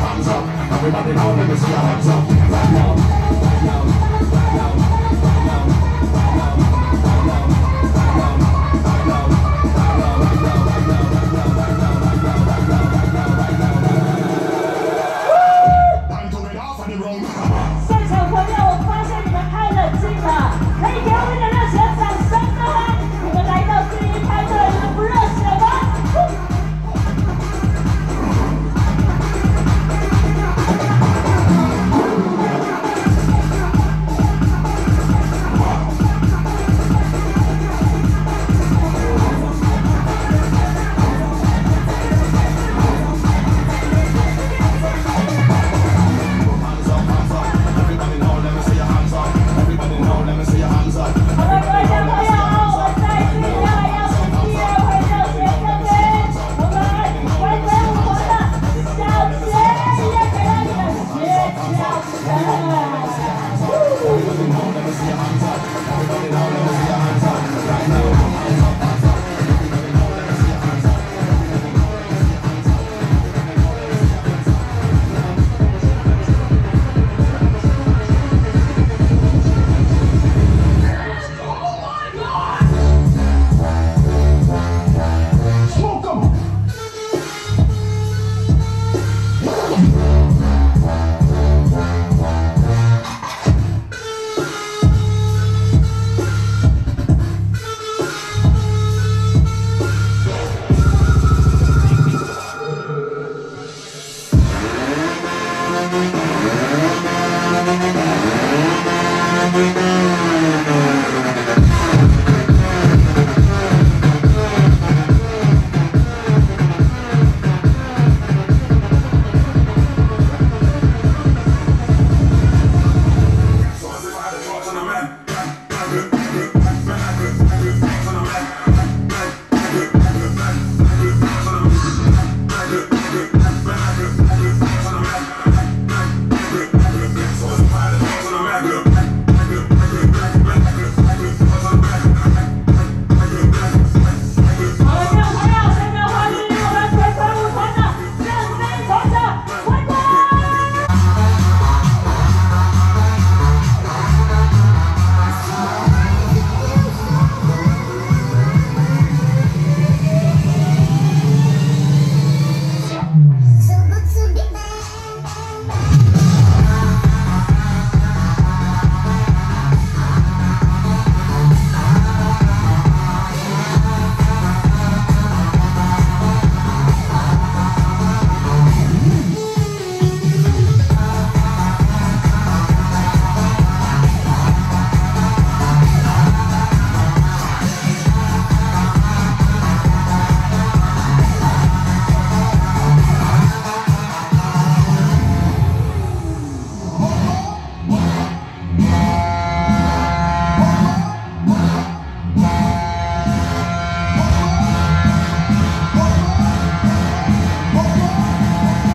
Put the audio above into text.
your hands up. Everybody now, let me see your hands up. Right now, right now, right now.